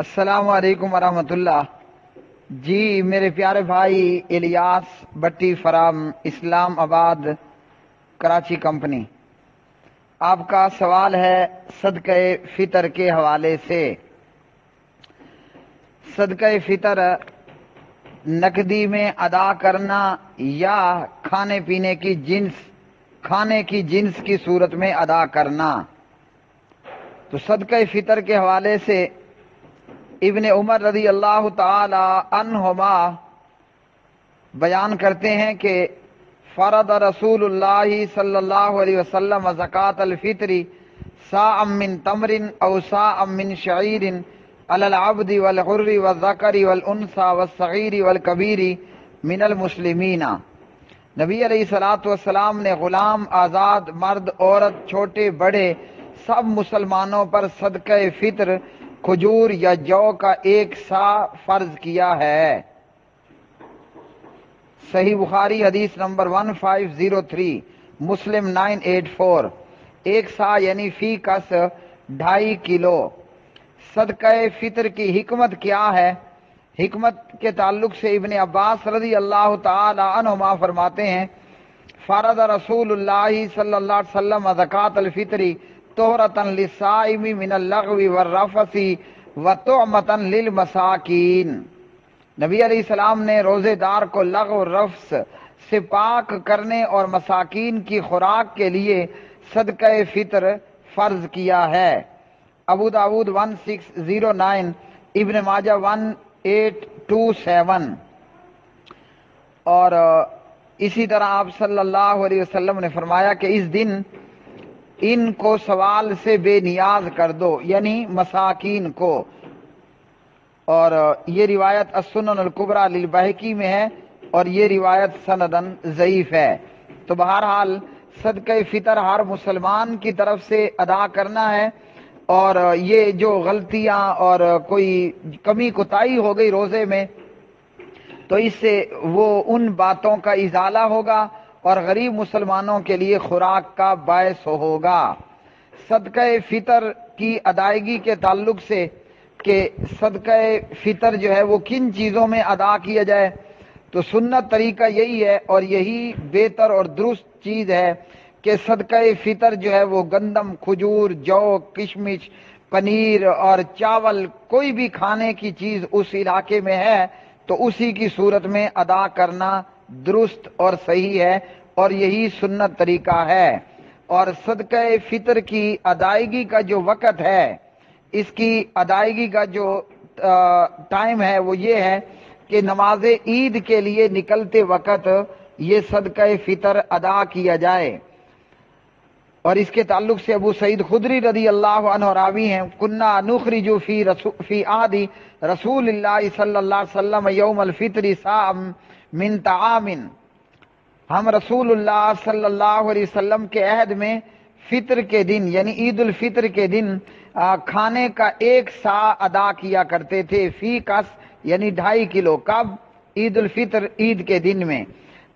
السلام علیکم ورحمۃ اللہ۔ جی میرے پیارے بھائی الیاس بٹی فرام اسلام آباد کراچی کمپنی۔ آپ کا سوال ہے صدقہ فطر کے حوالے سے۔ صدقہ فطر نقدی میں ادا کرنا یا کھانے پینے کی جنس، کھانے کی جنس کی صورت میں ادا کرنا۔ تو صدقہ فطر کے حوالے سے ابن عمر رضی اللہ تعالی عنہما بیان کرتے ہیں کہ فرد رسول اللہ صلی اللہ علیہ وسلم زکات الفطری سا امن تمرن او سا امن شعیر علی العبد والحر والذکر والانسا والصغیر والکبیر من المسلمین۔ نبی علیہ الصلوۃ والسلام نے غلام، آزاد، مرد، عورت، چھوٹے، بڑے سب مسلمانوں پر صدقہ فطر کھجور یا جو کا ایک سا فرض کیا ہے۔ صحیح بخاری حدیث نمبر 1503 مسلم 984 ایک سا یعنی فی کس ڈھائی کلو۔ صدقہ فطر کی حکمت کیا ہے؟ حکمت کے تعلق سے ابن عباس رضی اللہ تعالی عنہما فرماتے ہیں فرد رسول اللہ صلی اللہ علیہ وسلم زکات الفطری توہرتن للصائم من اللغو والرفث وطعمتن للمساکین نبی علیہ السلام نے روزے دار کو لغو رفس سے پاک کرنے اور مساکین کی خوراک کے لیے صدقہ فطر فرض کیا ہے۔ ابو داود 1609 ابن ماجہ 1827 اور اسی طرح آپ صلی اللہ علیہ وسلم نے فرمایا کہ اس دن ان کو سوال سے بے نیاز کر دو یعنی مساکین کو۔ اور یہ روایت السنن القبرا للبحقی میں ہے اور یہ روایت سندن ضعیف ہے۔ تو بہرحال صدقہ فطر ہر مسلمان کی طرف سے ادا کرنا ہے۔ اور یہ جو غلطیاں اور کوئی کمی کوتاہی ہو گئی روزے میں، تو اس سے وہ ان باتوں کا ازالہ ہوگا۔ اور غریب مسلمانوں کے لیے خوراک کا باعث ہوگا۔ صدقہ فطر کی ادائیگی کے تعلق سے کہ صدقہ فطر جو ہے وہ کن چیزوں میں ادا کیا جائے، تو سنت طریقہ یہی ہے اور یہی بہتر اور درست چیز ہے کہ صدقہ فطر جو ہے وہ گندم، کھجور، جو کشمش، پنیر اور چاول کوئی بھی کھانے کی چیز اس علاقے میں ہے، تو اسی کی صورت میں ادا کرنا درست اور صحیح ہے اور یہی سنت طریقہ ہے۔ اور صدقہ فطر کی ادائیگی کا جو وقت ہے، اس کی ادائیگی کا جو ٹائم ہے، وہ یہ ہے کہ نماز عید کے لیے نکلتے وقت یہ صدقہ فطر ادا کیا جائے۔ اور اس کے تعلق سے ابو سعید خدری رضی اللہ عنہ راوی ہیں کنہ نخری جو فی رسول فی آدی رسول اللہ صلی اللہ علیہ وسلم یوم الفطری سام من تعامن ہم رسول اللہ صلی اللہ علیہ وسلم کے عہد میں فطر کے دن یعنی عید الفطر کے دن کھانے کا ایک سا ادا کیا کرتے تھے، فی کس یعنی ڈھائی کلو کب، عید الفطر، عید کے دن میں۔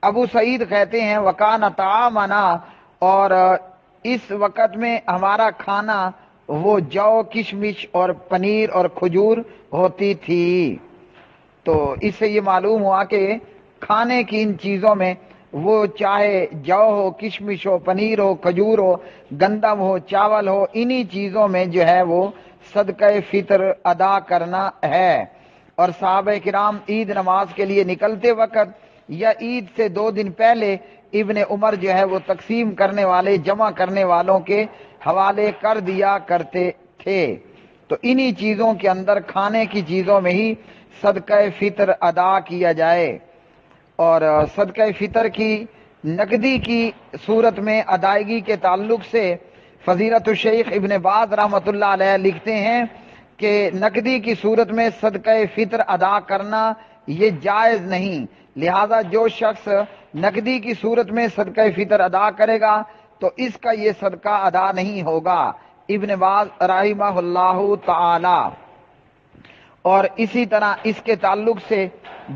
ابو سعید کہتے ہیں، وکان تعامنا اور اس وقت میں ہمارا کھانا وہ جو کشمش اور پنیر اور کھجور ہوتی تھی۔ تو اس سے یہ معلوم ہوا کہ کھانے کی ان چیزوں میں وہ چاہے جو ہو، کشمش ہو، پنیر ہو، کھجور ہو، گندم ہو، چاول ہو، انہی چیزوں میں جو ہے وہ صدقہ فطر ادا کرنا ہے۔ اور صحابہ کرام عید نماز کے لیے نکلتے وقت یا عید سے دو دن پہلے ابن عمر جو ہے وہ تقسیم کرنے والے، جمع کرنے والوں کے حوالے کر دیا کرتے تھے۔ تو انہی چیزوں کے اندر کھانے کی چیزوں میں ہی صدقہ فطر ادا کیا جائے۔ اور صدقہ فطر کی، نقدی کی صورت میں ادائیگی کے تعلق سے فضیرت الشیخ ابن باز رحمۃ اللہ علیہ لکھتے ہیں کہ نقدی کی صورت میں صدقہ فطر ادا کرنا یہ جائز نہیں۔ لہذا جو شخص نقدی کی صورت میں صدقہ فطر ادا کرے گا تو اس کا یہ صدقہ ادا نہیں ہوگا۔ ابن باز رحمہ اللہ تعالی۔ اور اسی طرح اس کے تعلق سے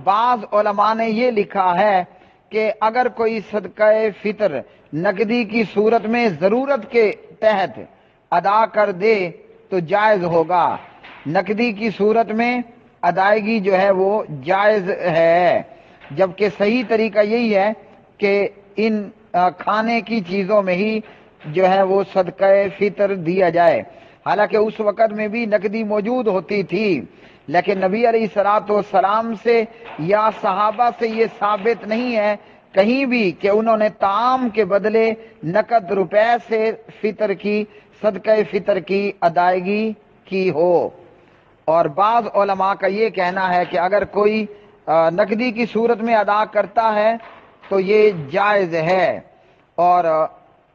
بعض علماء نے یہ لکھا ہے کہ اگر کوئی صدقہ فطر نقدی کی صورت میں ضرورت کے تحت ادا کر دے تو جائز ہوگا۔ نقدی کی صورت میں ادائیگی جو ہے وہ جائز ہے۔ جبکہ صحیح طریقہ یہی ہے کہ ان کھانے کی چیزوں میں ہی جو ہے وہ صدقہ فطر دیا جائے۔ حالانکہ اس وقت میں بھی نقدی موجود ہوتی تھی۔ لیکن نبی علیہ سلاط والسلام سے یا صحابہ سے یہ ثابت نہیں ہے کہیں بھی کہ انہوں نے تعام کے بدلے نقد روپے سے فطر کی، صدقہ فطر کی ادائیگی کی ہو۔ اور بعض علماء کا یہ کہنا ہے کہ اگر کوئی نقدی کی صورت میں ادا کرتا ہے تو یہ جائز ہے۔ اور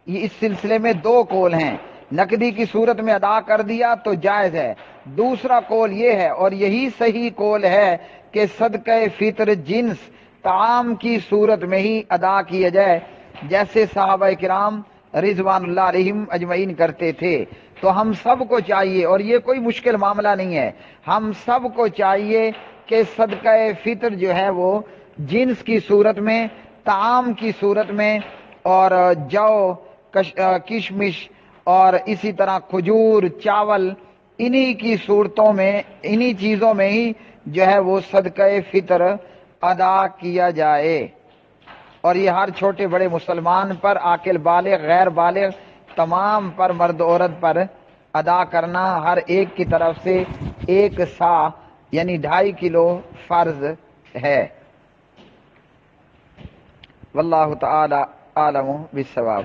اس سلسلے میں دو کول ہیں۔ نقدی کی صورت میں ادا کر دیا تو جائز ہے۔ دوسرا کول یہ ہے اور یہی صحیح کول ہے کہ صدقہ فطر جنس تعام کی صورت میں ہی ادا کیا جائے۔ جیسے صحابہ کرام رضوان اللہ علیہم اجمعین کرتے تھے۔ تو ہم سب کو چاہیے اور یہ کوئی مشکل معاملہ نہیں ہے۔ ہم سب کو چاہیے کہ صدقہ فطر جو ہے وہ جنس کی صورت میں تعام کی صورت میں اور جو کشمش اور اسی طرح کھجور، چاول، انہی کی صورتوں میں، انہی چیزوں میں ہی جو ہے وہ صدقہ فطر ادا کیا جائے۔ اور یہ ہر چھوٹے بڑے مسلمان پر، عاقل، بالغ، غیر بالغ، تمام پر، مرد، عورت پر ادا کرنا ہر ایک کی طرف سے ایک سا یعنی ڈھائی کلو فرض ہے۔ واللہ تعالی عالم بالثواب